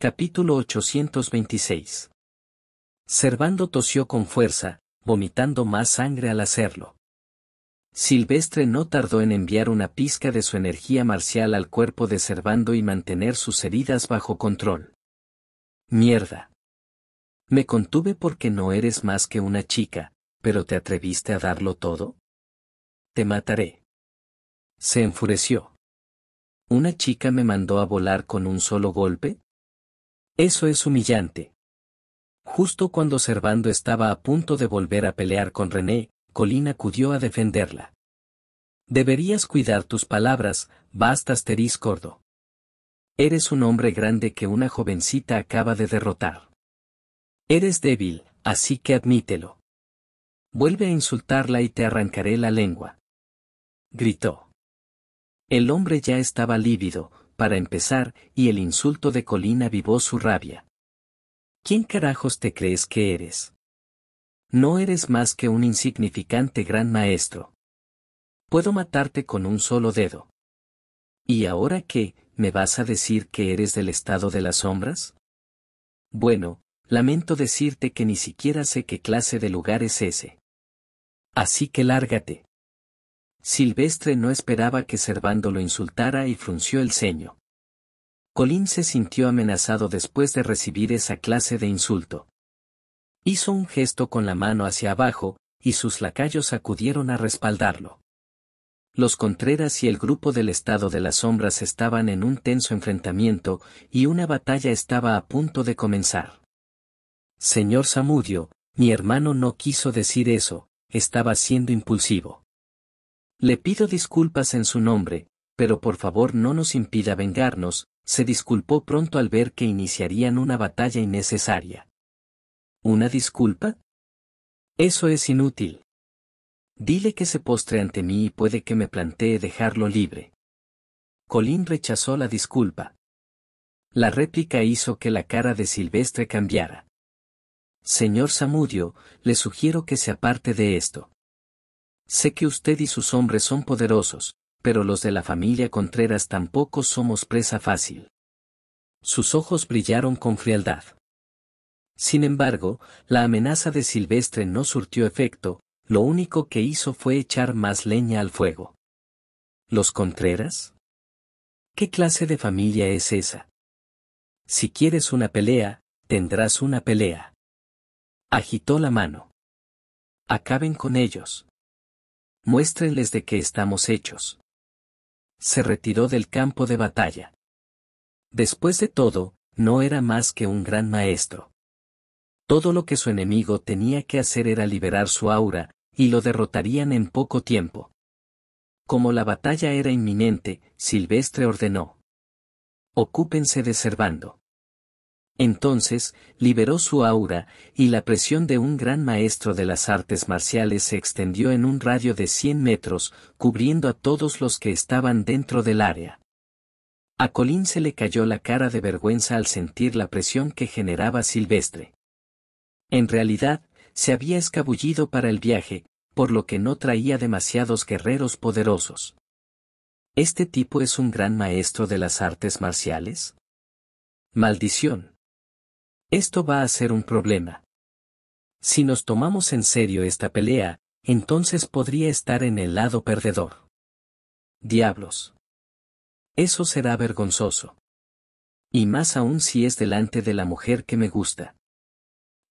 Capítulo 826. Servando tosió con fuerza, vomitando más sangre al hacerlo. Silvestre no tardó en enviar una pizca de su energía marcial al cuerpo de Servando y mantener sus heridas bajo control. Mierda. Me contuve porque no eres más que una chica, pero te atreviste a darlo todo. Te mataré. Se enfureció. ¿Una chica me mandó a volar con un solo golpe? Eso es humillante. Justo cuando Servando estaba a punto de volver a pelear con René, Colin acudió a defenderla. Deberías cuidar tus palabras, basta asteris cordo. Eres un hombre grande que una jovencita acaba de derrotar. Eres débil, así que admítelo. Vuelve a insultarla y te arrancaré la lengua. Gritó. El hombre ya estaba lívido, para empezar, y el insulto de Colina avivó su rabia. ¿Quién carajos te crees que eres? No eres más que un insignificante gran maestro. Puedo matarte con un solo dedo. ¿Y ahora qué, me vas a decir que eres del estado de las sombras? Bueno, lamento decirte que ni siquiera sé qué clase de lugar es ese. Así que lárgate. Silvestre no esperaba que Servando lo insultara y frunció el ceño. Colín se sintió amenazado después de recibir esa clase de insulto. Hizo un gesto con la mano hacia abajo, y sus lacayos acudieron a respaldarlo. Los Contreras y el grupo del Estado de las Sombras estaban en un tenso enfrentamiento, y una batalla estaba a punto de comenzar. Señor Samudio, mi hermano no quiso decir eso, estaba siendo impulsivo. Le pido disculpas en su nombre, pero por favor no nos impida vengarnos, se disculpó pronto al ver que iniciarían una batalla innecesaria. ¿Una disculpa? Eso es inútil. Dile que se postre ante mí y puede que me plantee dejarlo libre. Colín rechazó la disculpa. La réplica hizo que la cara de Silvestre cambiara. Señor Samudio, le sugiero que se aparte de esto. Sé que usted y sus hombres son poderosos, pero los de la familia Contreras tampoco somos presa fácil. Sus ojos brillaron con frialdad. Sin embargo, la amenaza de Silvestre no surtió efecto, lo único que hizo fue echar más leña al fuego. ¿Los Contreras? ¿Qué clase de familia es esa? Si quieres una pelea, tendrás una pelea. Agitó la mano. Acaben con ellos. Muéstrenles de qué estamos hechos. Se retiró del campo de batalla. Después de todo, no era más que un gran maestro. Todo lo que su enemigo tenía que hacer era liberar su aura, y lo derrotarían en poco tiempo. Como la batalla era inminente, Silvestre ordenó. Ocúpense de Servando. Entonces, liberó su aura, y la presión de un gran maestro de las artes marciales se extendió en un radio de 100 metros, cubriendo a todos los que estaban dentro del área. A Colín se le cayó la cara de vergüenza al sentir la presión que generaba Silvestre. En realidad, se había escabullido para el viaje, por lo que no traía demasiados guerreros poderosos. ¿Este tipo es un gran maestro de las artes marciales? Maldición. Esto va a ser un problema. Si nos tomamos en serio esta pelea, entonces podría estar en el lado perdedor. Diablos. Eso será vergonzoso. Y más aún si es delante de la mujer que me gusta.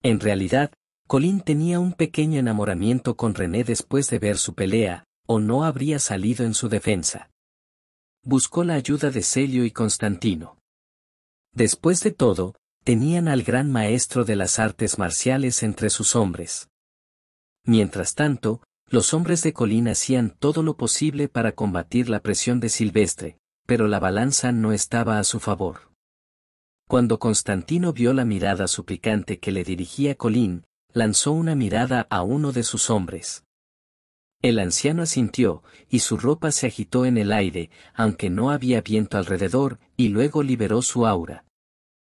En realidad, Colin tenía un pequeño enamoramiento con René después de ver su pelea, o no habría salido en su defensa. Buscó la ayuda de Celio y Constantino. Después de todo, tenían al gran maestro de las artes marciales entre sus hombres. Mientras tanto, los hombres de Colina hacían todo lo posible para combatir la presión de Silvestre, pero la balanza no estaba a su favor. Cuando Constantino vio la mirada suplicante que le dirigía Colín, lanzó una mirada a uno de sus hombres. El anciano asintió, y su ropa se agitó en el aire, aunque no había viento alrededor, y luego liberó su aura.